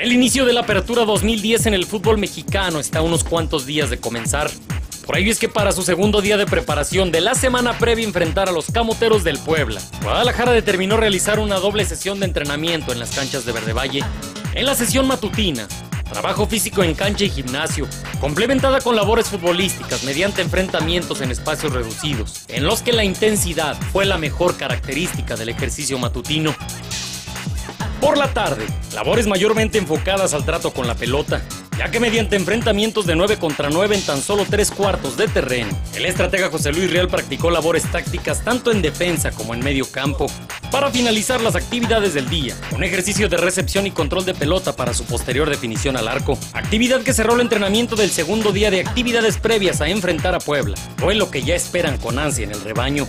El inicio de la apertura 2010 en el fútbol mexicano está a unos cuantos días de comenzar. Por ello es que para su segundo día de preparación de la semana previa enfrentar a los camoteros del Puebla, Guadalajara determinó realizar una doble sesión de entrenamiento en las canchas de Verde Valle. En la sesión matutina, trabajo físico en cancha y gimnasio, complementada con labores futbolísticas mediante enfrentamientos en espacios reducidos, en los que la intensidad fue la mejor característica del ejercicio matutino. Por la tarde, labores mayormente enfocadas al trato con la pelota, ya que mediante enfrentamientos de 9 contra 9 en tan solo 3 cuartos de terreno, el estratega José Luis Real practicó labores tácticas tanto en defensa como en medio campo. Para finalizar las actividades del día, un ejercicio de recepción y control de pelota para su posterior definición al arco, actividad que cerró el entrenamiento del segundo día de actividades previas a enfrentar a Puebla, o en lo que ya esperan con ansia en el rebaño.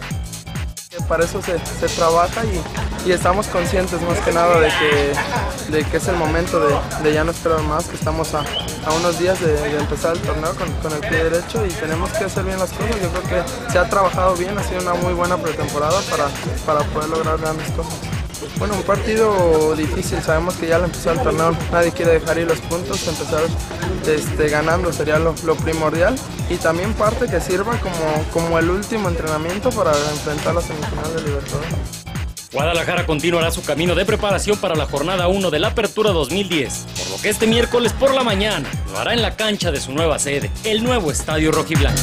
Para eso se, se trabaja y, y, estamos conscientes más que nada de que, de que es el momento de, ya no esperar más, que estamos a, a unos días de, de, empezar el torneo con, con, el pie derecho y tenemos que hacer bien las cosas. Yo creo que se ha trabajado bien, ha sido una muy buena pretemporada para, para poder lograr grandes cosas. Bueno, un partido difícil, sabemos que ya al empezar el torneo nadie quiere dejar ir los puntos, empezar este, ganando sería lo, lo, primordial y también parte que sirva como, como el último entrenamiento para enfrentar la semifinal de Libertadores. Guadalajara continuará su camino de preparación para la jornada 1 de la Apertura 2010, por lo que este miércoles por la mañana lo hará en la cancha de su nueva sede, el nuevo Estadio Rojiblanco.